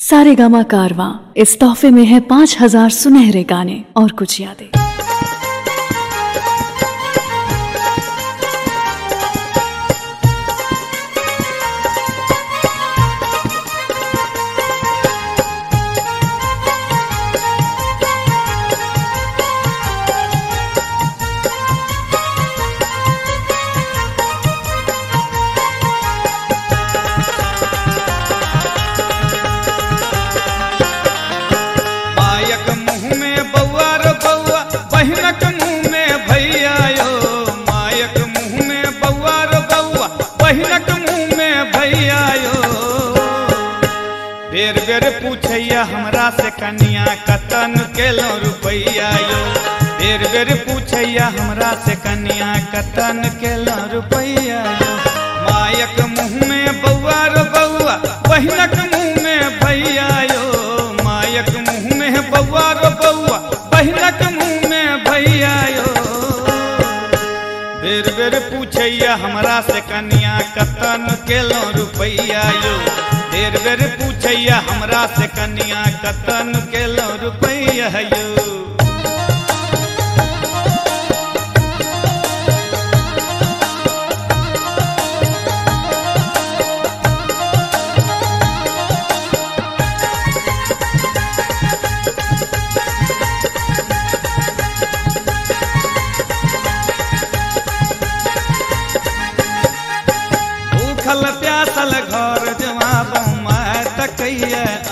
सारे गामा कारवा इस तोहफे में है पाँच हज़ार सुनहरे गाने और कुछ यादें। बउआ रो बउआ बहिनक मुँह में भैया यो मायक मुँह में बउआ रो बउआ बहिनक मुँह में भैया यो बेर बेर पूछैया हमरा से कनिया कतन केलो रुपैया यो बेर बेर पूछैया हमरा से कनिया कतन केलो रुपैया यो मायक मुँह में बउआ रो बउआ बहिनक मुँह में भैया यो मायक मुँह में बउआ रो बेर बेर पूछैया, हमरा से कनिया कतन केलो रुपैया यो? बेर बेर पूछैया, हमरा से कनिया कतन केलो रुपैया यो? भूखल घर जवाब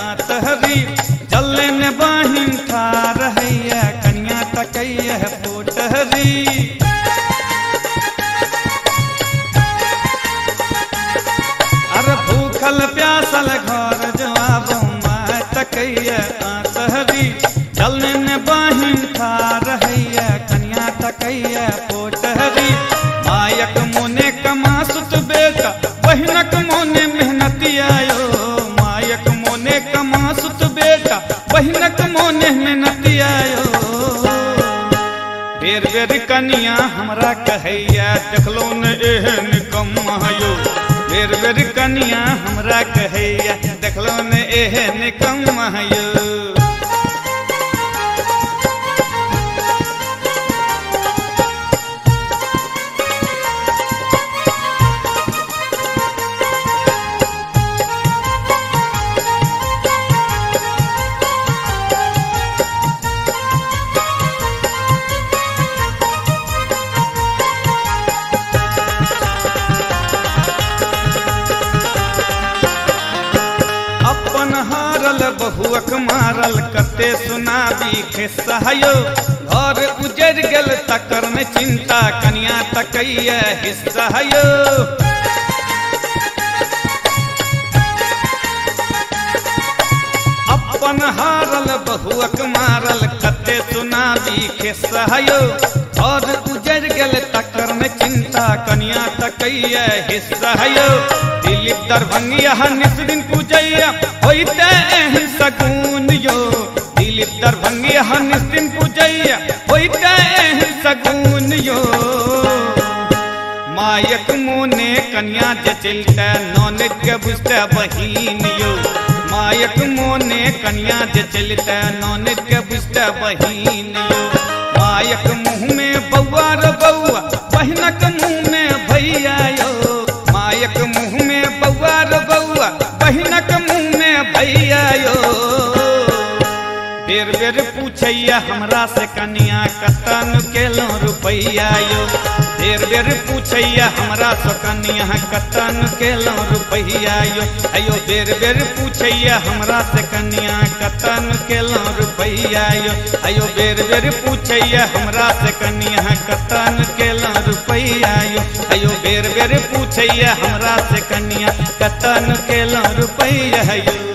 आतहरी बाहिन कन्या तकैया पोटहरी अरे भूखल प्यासल घर जवाब मैं आतहरी जल्ले बाहिन पोटहरी कनिया हमरा कहैया, देखलो न एहन कमायो बेर बेर कनिया हमरा कहैया, देखलो न एहन अपन हारल बहुअक मारल, कते सुनाबी खिस्सायो घर उजड़ गेल तकर में चिंता, कनिया तकैया हिस्सायो अपन हारल, बहुअक मारल, कते सुनाबी खिस्सायो घर उजड़ गेल तकर में चिंता, कनिया तकैया हिस्सायो दिलीप दरभंगिया निस्दिन पूजैया। एहन सगुन यो। दिलीप दरभंगिया निस्दिन पूजैया। एहन सगुन यो। मायक मोने कन्या जे चलते नौनित के बुझते बहिन यो। मायक मोने कन्या जे चलते नौनित के बुझते बहिन यो। मायक मुँह में बउआ रो बउआ बहिनक मुँह में भैया पूछैया हमरा से कनिया कतन केलो रुपैया यो। बेर बेर पूछैया, हमरा से कनिया कतन केलो रुपैया यो। अयो बेर बेर पूछैया, हमरा से कनिया कतन केलो रुपैया यो। अयो बेर बेर पूछैया, हमरा से कनिया कतन केलो रुपैया यो। अयो बेर बेर पूछैया, हमरा से कनिया कतन केलो रुपैया यो।